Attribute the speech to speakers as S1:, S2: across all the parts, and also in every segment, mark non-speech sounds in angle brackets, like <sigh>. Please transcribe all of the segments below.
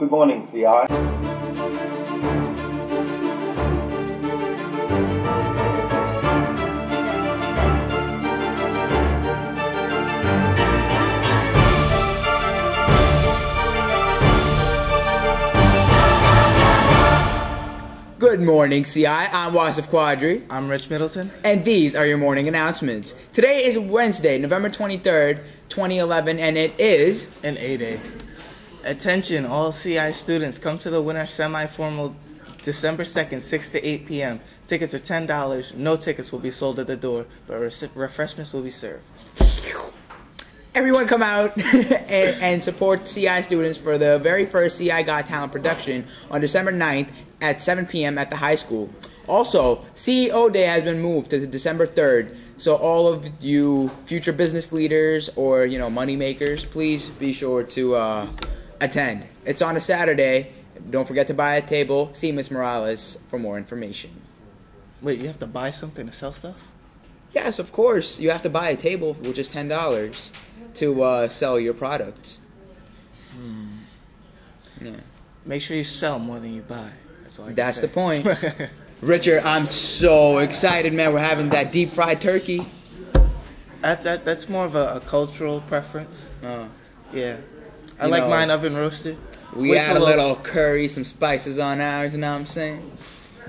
S1: Good morning, CI.
S2: Good morning, CI. I'm Wasif Quadri,
S3: I'm Rich Middleton.
S2: and these are your morning announcements. Today is Wednesday, November 23rd, 2011, and it is.
S3: An A Day. Attention, all CI students, come to the winter semi formal December 2nd, 6 to 8 p.m. Tickets are $10. No tickets will be sold at the door, but refreshments will be served.
S2: Everyone come out <laughs> and, and support CI students for the very first CI Got Talent production on December 9th at 7 p.m. at the high school. Also, CEO Day has been moved to December 3rd, so all of you future business leaders or you know money makers, please be sure to uh, attend. It's on a Saturday. Don't forget to buy a table. See Miss Morales for more information.
S3: Wait, you have to buy something to sell stuff?
S2: Yes, of course. You have to buy a table, which is ten dollars, to uh, sell your products. Yeah.
S3: Make sure you sell more than you buy. That's all I can
S2: That's the point. <laughs> Richard, I'm so excited, man. We're having that deep fried turkey.
S3: that's, that, that's more of a, a cultural preference.
S2: Uh,
S3: Yeah. I like
S2: know,
S3: mine oven roasted.
S2: we
S3: Wait
S2: add a
S3: till
S2: little curry, some spices on ours. You know what I'm saying?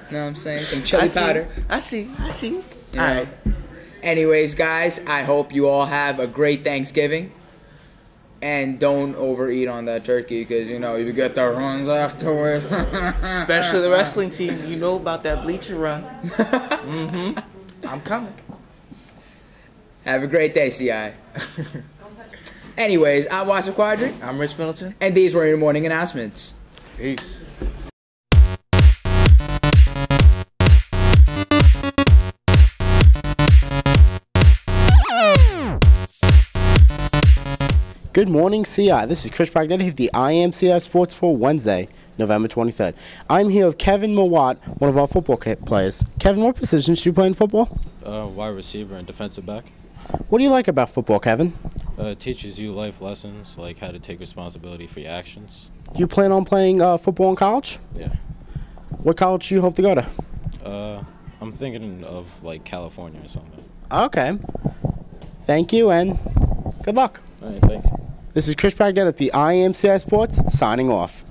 S2: You know what I'm saying? Some chili
S3: I see,
S2: powder.
S3: I see. I see.
S2: You know?
S3: All right.
S2: Anyways, guys, I hope you all have a great Thanksgiving. And don't overeat on that turkey because, you know, you get the runs afterwards. <laughs>
S3: Especially the wrestling team. You know about that bleacher run. <laughs> mm-hmm. I'm coming.
S2: Have a great day, CI. <laughs> Anyways, I'm Wasif Quadri,
S3: I'm Rich Middleton.
S2: and these were your morning announcements.
S3: Peace.
S4: Good morning, CI. This is Chris Bragnetti of the I Am CI Sports for Wednesday, November 23rd. I'm here with Kevin Mawat, one of our football ca- players. Kevin, what position should you play in football?
S5: Uh, wide receiver and defensive back.
S4: What do you like about football, Kevin?
S5: Uh, it teaches you life lessons like how to take responsibility for your actions.
S4: Do you plan on playing uh, football in college?
S5: Yeah.
S4: What college do you hope to go to?
S5: Uh, I'm thinking of like California or something.
S4: Okay. Thank you and good luck.
S5: All right, thank you.
S4: This is Chris Bragnetti at the IMCI Sports signing off.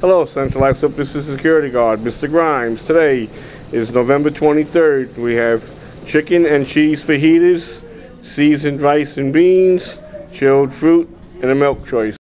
S6: Hello, Centralized Super Security Guard, Mr. Grimes. Today is November 23rd. We have chicken and cheese fajitas, seasoned rice and beans, chilled fruit, and a milk choice.